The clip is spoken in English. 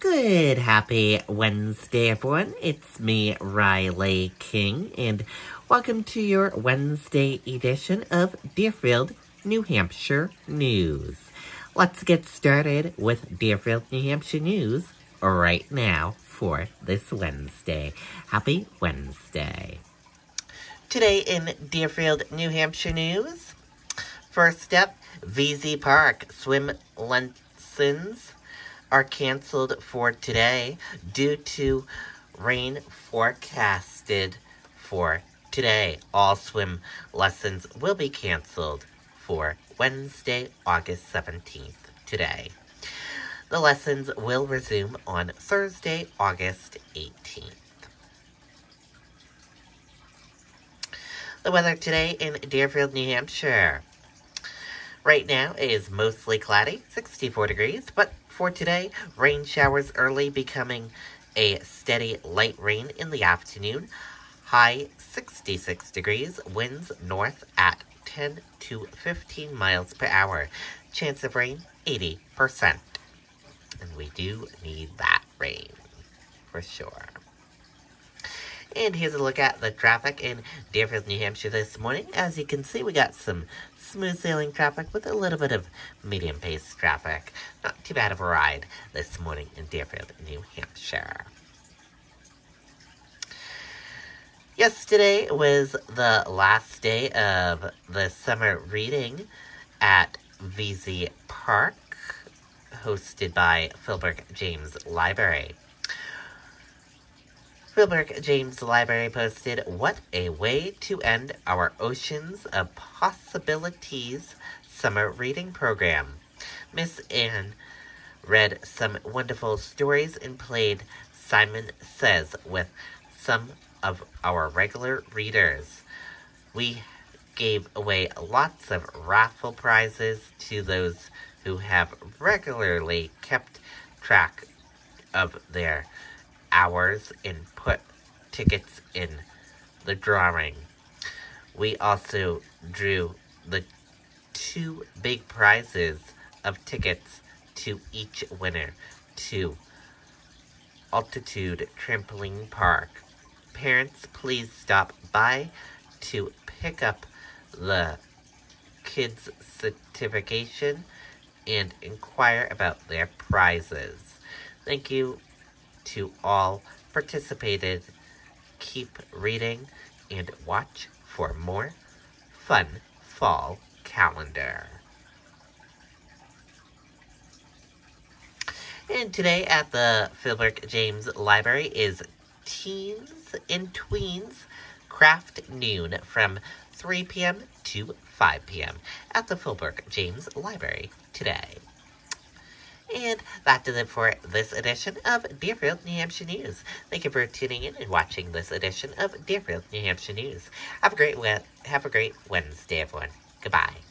Good happy Wednesday, everyone. It's me, Riley King, and welcome to your Wednesday edition of Deerfield, New Hampshire News. Let's get started with Deerfield, New Hampshire News right now for this Wednesday. Happy Wednesday. Today in Deerfield, New Hampshire News, first up, VZ Park swim lessons are canceled for today due to rain forecasted for today. All swim lessons will be canceled for Wednesday, August 17th, today. The lessons will resume on Thursday, August 18th. The weather today in Deerfield, New Hampshire. Right now it is mostly cloudy, 64 degrees, but for today, rain showers early becoming a steady light rain in the afternoon. High 66 degrees, winds north at 10 to 15 miles per hour. Chance of rain, 80%. And we do need that rain, for sure. And here's a look at the traffic in Deerfield, New Hampshire this morning. As you can see, we got some smooth sailing traffic with a little bit of medium pace traffic. Not too bad of a ride this morning in Deerfield, New Hampshire. Yesterday was the last day of the summer reading at VZ Park, hosted by Philbrick James Library. Philbrick James Library posted, What a way to end our Oceans of Possibilities summer reading program. Miss Anne read some wonderful stories and played Simon Says with some of our regular readers. We gave away lots of raffle prizes to those who have regularly kept track of their hours and put tickets in the drawing. We also drew the two big prizes of tickets to each winner to Altitude Trampoline Park. Parents, please stop by to pick up the kids' certification and inquire about their prizes. Thank you to all participated. Keep reading and watch for more fun fall calendar. And today at the Philbrick James Library is Teens and Tweens Craft Noon from 3 p.m. to 5 p.m. at the Philbrick James Library today. And that does it for this edition of Deerfield, New Hampshire News. Thank you for tuning in and watching this edition of Deerfield, New Hampshire News. Have a great have a great Wednesday, everyone. Goodbye.